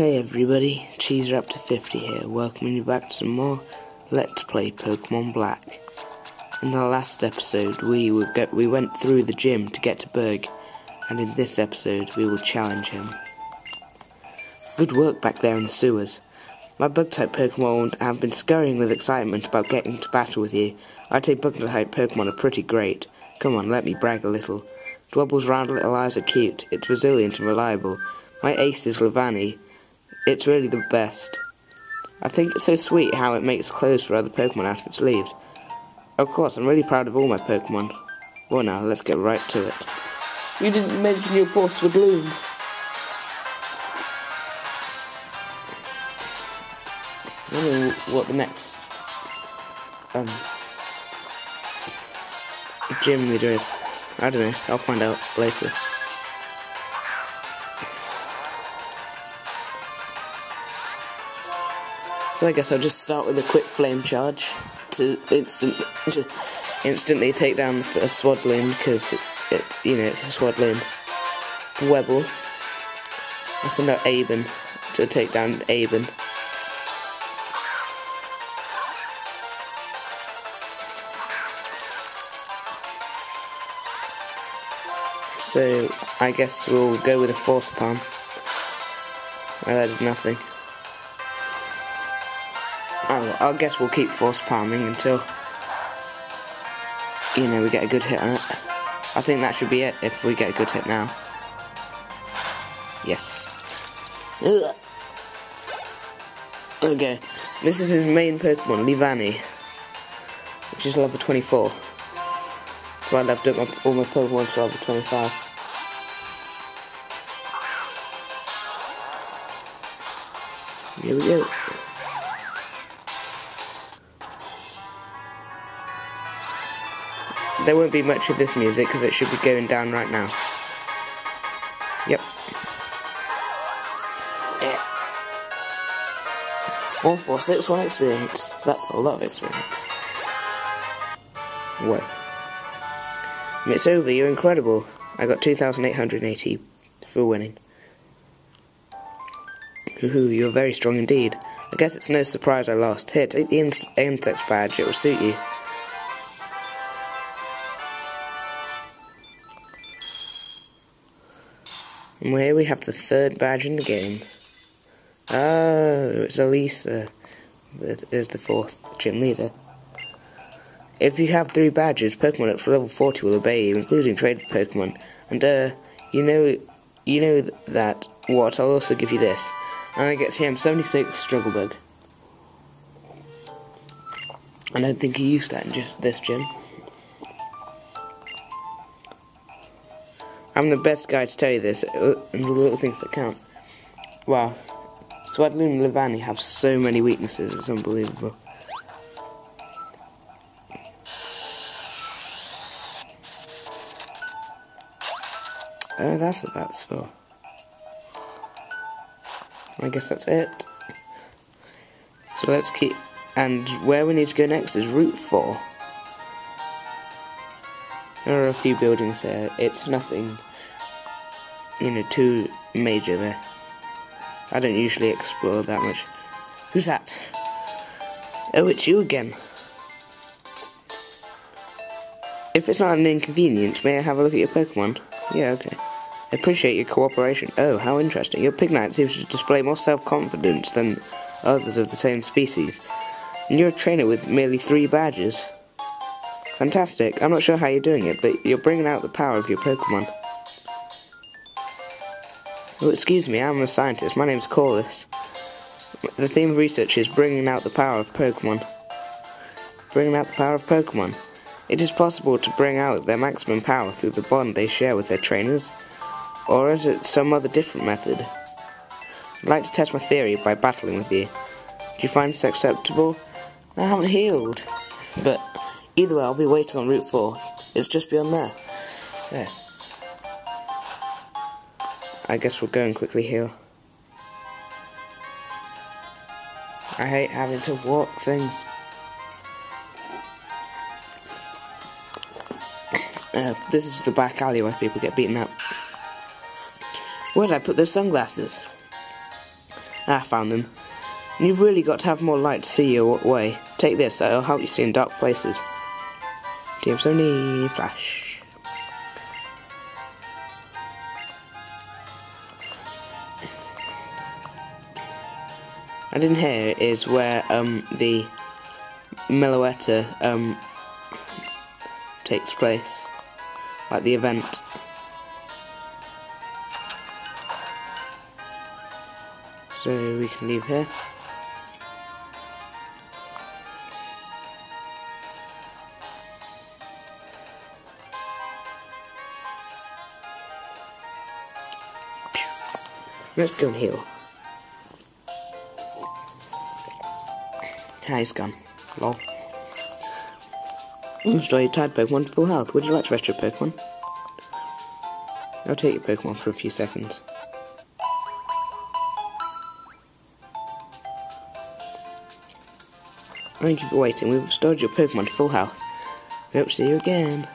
Hey everybody, Cheeser up to 50 here, welcoming you back to some more Let's Play Pokemon Black. In the last episode, we we went through the gym to get to Burgh, and in this episode, we will challenge him. Good work back there in the sewers. My Bug-type Pokemon have been scurrying with excitement about getting to battle with you. I'd say Bug-type Pokemon are pretty great. Come on, let me brag a little. Dwebble's round little eyes are cute, it's resilient and reliable. My ace is Leavanny, it's really the best. I think it's so sweet how it makes clothes for other Pokemon out of its leaves. Of course, I'm really proud of all my Pokemon. Well now, let's get right to it. You didn't mention your poor Swadloon. I wonder what the next um, gym leader is. I don't know, I'll find out later. So I guess I'll just start with a quick flame charge to instant to instantly take down the first because it, it, you know it's a Swadloon. Dwebble. I'll send out Aben to take down Aben. So I guess we'll go with a force palm. I did nothing. Oh, I guess we'll keep force palming until, you know, we get a good hit on it. I think that should be it if we get a good hit now. Yes. Ugh. Okay, this is his main Pokemon, Leavanny, which is level 24. So I left up my, all my Pokemon to level 25. Here we go. There won't be much of this music because it should be going down right now. Yep. Yeah. One four six one experience. That's a lot of experience. Whoa. It's over, you're incredible. I got 2,880 for winning. Hoo you're very strong indeed. I guess it's no surprise I lost. Here, take the insect badge, it will suit you. And here we have the third badge in the game. Oh, it's Elesa. That is the fourth gym leader. If you have three badges, Pokemon up to level 40 will obey you, including traded Pokemon. And, uh, you know, you know that what, I'll also give you this. And I get TM76 Struggle Bug. I don't think you used that in just this gym. I'm the best guy to tell you this, uh, and the little things that count. Wow. Swadloon and Leavanny have so many weaknesses, it's unbelievable. Oh, that's what that's for. I guess that's it. So let's keep... And where we need to go next is Route 4. There are a few buildings there. It's nothing you know, too major there. I don't usually explore that much. Who's that? Oh, it's you again. If it's not an inconvenience, may I have a look at your Pokemon? Yeah, okay. I appreciate your cooperation. Oh, how interesting. Your Pignite seems to display more self-confidence than others of the same species. And you're a trainer with merely three badges. Fantastic. I'm not sure how you're doing it, but you're bringing out the power of your Pokemon. Oh, excuse me, I'm a scientist. My name's Colress. The theme of research is bringing out the power of Pokemon. Bringing out the power of Pokemon. It is possible to bring out their maximum power through the bond they share with their trainers, or is it some other different method? I'd like to test my theory by battling with you. Do you find this acceptable? I haven't healed. But either way, I'll be waiting on Route 4. It's just beyond there. There. I guess we're going quickly here. I hate having to walk things. Uh, this is the back alley where people get beaten up. Where did I put those sunglasses? Ah, I found them. You've really got to have more light to see your way. Take this, it'll help you see in dark places. DM's only flash. And in here is where um, the Meloetta um, takes place, like the event. So we can leave here. Go and heal. Ah, he's gone. Lol. Restore your tied Pokemon to full health. Would you like to rest your Pokemon? I'll take your Pokemon for a few seconds. Thank you for waiting. We've restored your Pokemon to full health. We hope to see you again.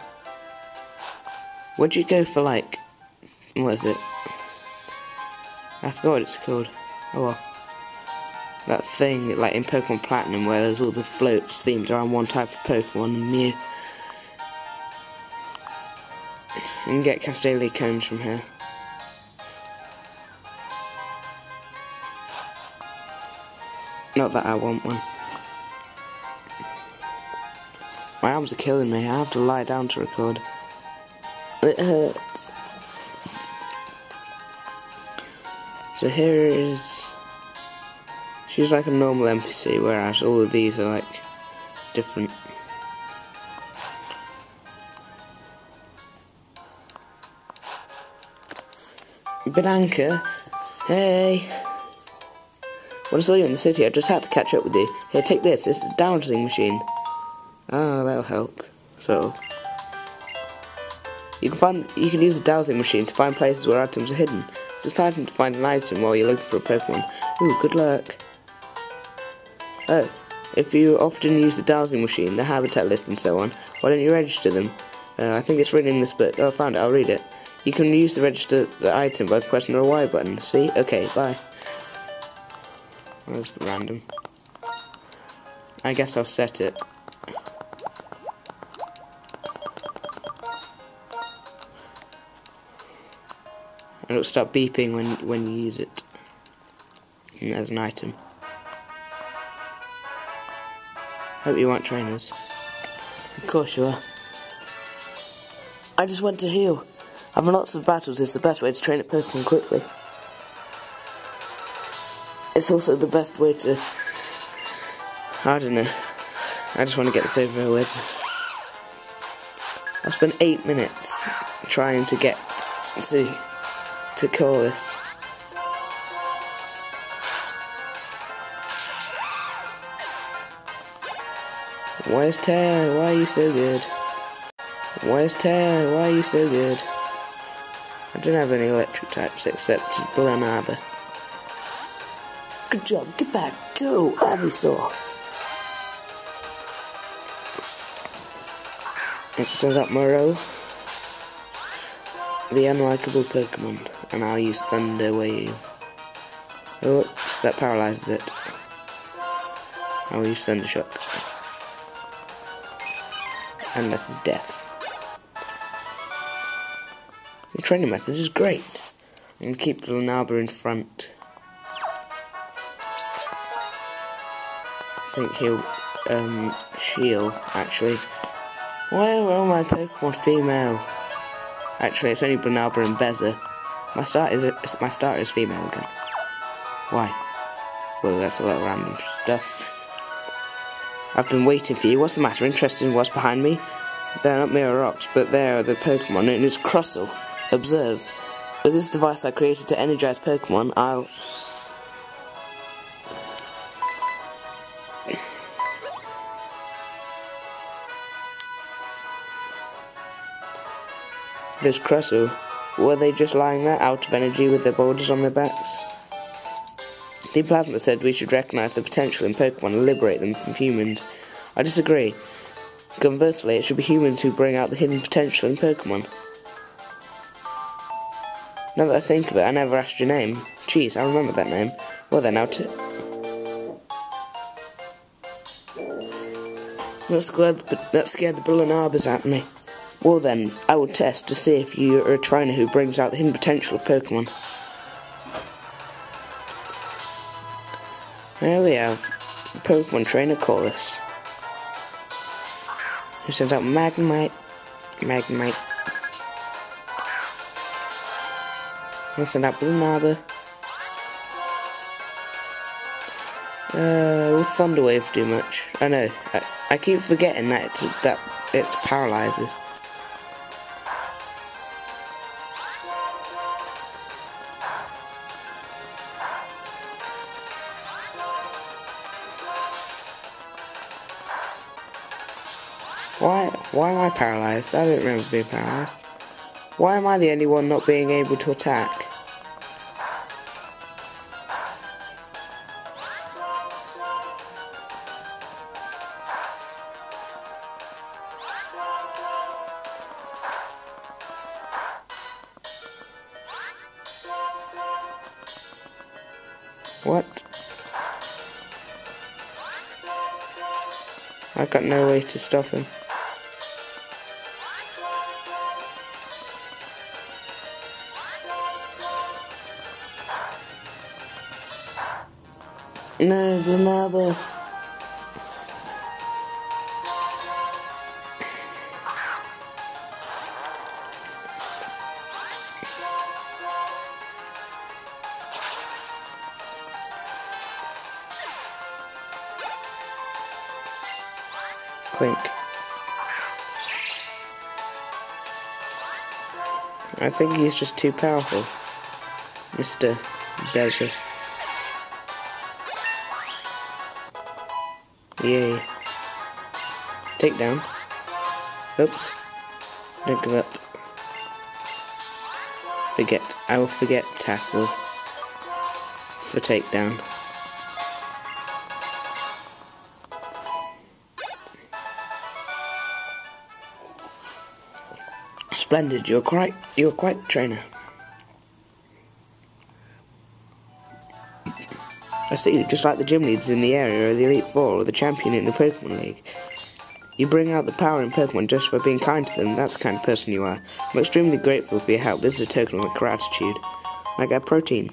Would you go for like... What is it? I forgot what it's called. Oh well. That thing, like in Pokemon Platinum, where there's all the floats themed around one type of Pokemon and Mew. Can get Castelia cones from here. Not that I want one. My arms are killing me. I have to lie down to record. It hurts. So here is... She's like a normal NPC, whereas all of these are like different. Bianca, hey. When I saw you in the city, I just had to catch up with you. Here, take this. This is a dowsing machine. Ah, that'll help. So, you can find you can use the dowsing machine to find places where items are hidden. It's time to find an item while you're looking for a Pokemon. Ooh, good luck. Oh, if you often use the dowsing machine, the habitat list and so on, why don't you register them? Uh, I think it's written in this book. Oh, I found it. I'll read it. You can use the register the item by pressing the Y button. See? Okay, bye. The random? I guess I'll set it. It'll start beeping when when you use it. And there's an item. Hope you want trainers. Of course you are. I just went to heal. Having lots of battles is the best way to train a Pokemon quickly. It's also the best way to... I don't know. I just want to get this over with. I spent eight minutes trying to get to to call this. Where's Tad? Why are you so good? Where's Tad? Why are you so good? I don't have any electric types except Blanaba. Good job, get back, go, Ivysaur. Next is up Moreau. The unlikable Pokemon, and I'll use Thunder Wave. Oops, that paralyzes it. I'll use Thunder Shock. And that's death. The training method is great. And keep Lunaba in front. I think he'll um, shield actually. Why are all my Pokemon female? Actually, it's only Bernalba and Beza. My start is my starter is female again. Why? Well, that's a lot of random stuff. I've been waiting for you. What's the matter? Interested in what's behind me? They're not mere rocks, but they are the Pokemon, and it's Crustle. Observe. With this device I created to energize Pokemon, I'll... This Crustle, were they just lying there, out of energy with their borders on their backs? The plasma said we should recognize the potential in Pokemon and liberate them from humans. I disagree. Conversely, it should be humans who bring out the hidden potential in Pokemon. Now that I think of it, I never asked your name. Jeez, I remember that name. Well then, I'll t- That scared, that the Bullinarbors at me. Well then, I will test to see if you are a trainer who brings out the hidden potential of Pokemon. There we have Pokemon Trainer Colress. Who sends out Magnemite, Magnemite. I'll send out Bullinarbor. Uh, will Thunderwave do much? I know. I, I keep forgetting that it's that it paralyzes. Paralyzed? I don't remember being paralyzed. Why am I the only one not being able to attack? What? I've got no way to stop him. Klink. I think he's just too powerful, Mr. Desert. Yay. Take down. Oops. Don't give up. Forget. I will forget tackle for takedown. Splendid. You're quite. You're quite the trainer. I see, just like the gym leaders in the area or the Elite Four or the champion in the Pokemon League. You bring out the power in Pokemon just by being kind to them, that's the kind of person you are. I'm extremely grateful for your help, this is a token of my gratitude. I get protein.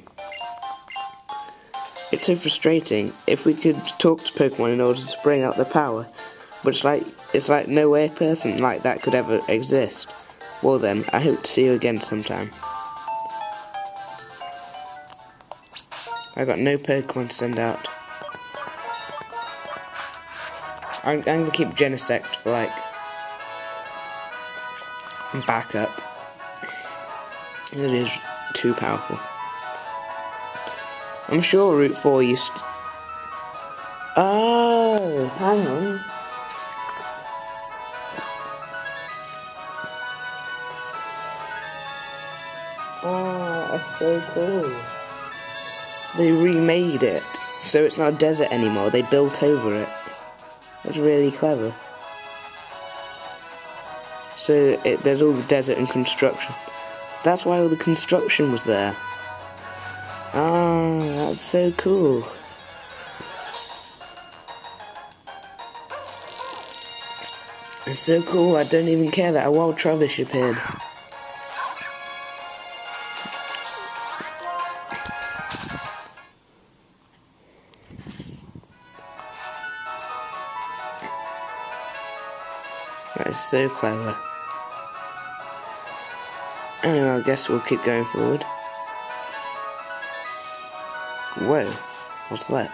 It's so frustrating. If we could talk to Pokemon in order to bring out the power, but like, it's like no way a person like that could ever exist. Well then, I hope to see you again sometime. I got no Pokemon to send out. I'm, I'm gonna keep Genesect for like backup. It is too powerful. I'm sure Route 4 used. Oh, hang on. Oh, that's so cool. They remade it, so it's not a desert anymore. They built over it. That's really clever. So it, there's all the desert and construction. That's why all the construction was there. Ah, that's so cool. It's so cool, I don't even care that a wild Trubbish appeared. So clever. Anyway, I guess we'll keep going forward. Whoa, what's that?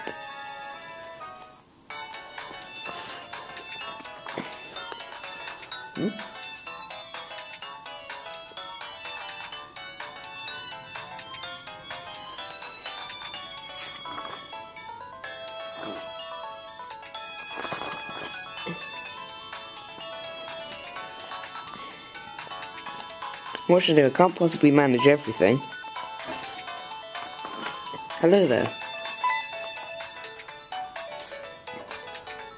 What should I do? I can't possibly manage everything. Hello there.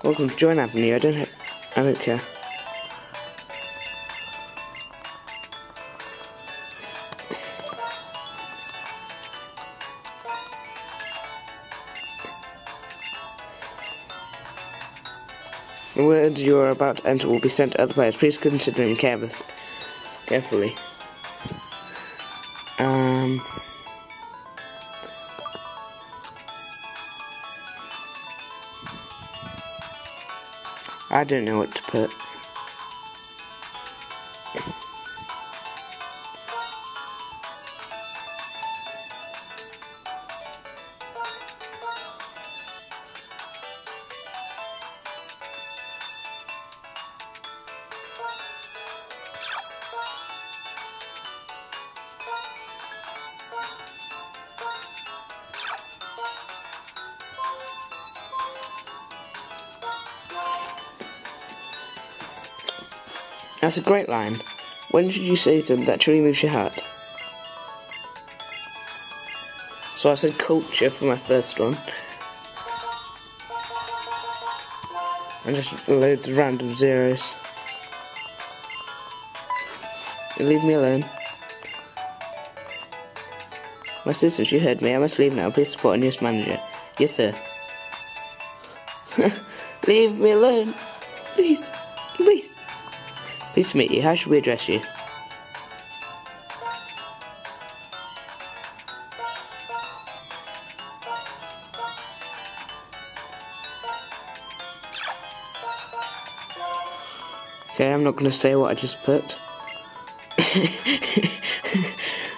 Welcome to Join Avenue. I don't have... I don't care. The words you are about to enter will be sent to other players. Please consider them careless. carefully. Um. I don't know what to put. That's a great line. When should you say something that truly moves your heart? So I said culture for my first one. And just loads of random zeros. You leave me alone. My sisters, you heard me. I must leave now. Please support a news manager. Yes, sir. leave me alone. Please. Pleased to meet you. How should we address you? Okay, I'm not going to say what I just put. uh,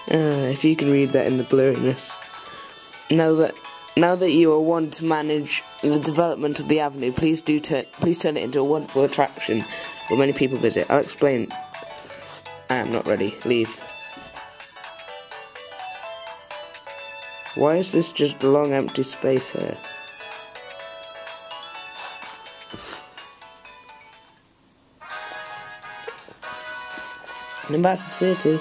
if you can read that in the blurriness. Now that now that you are one to manage the development of the avenue, please do turn please turn it into a wonderful attraction where many people visit. I'll explain. I am not ready. Leave. Why is this just a long empty space here? And to the city.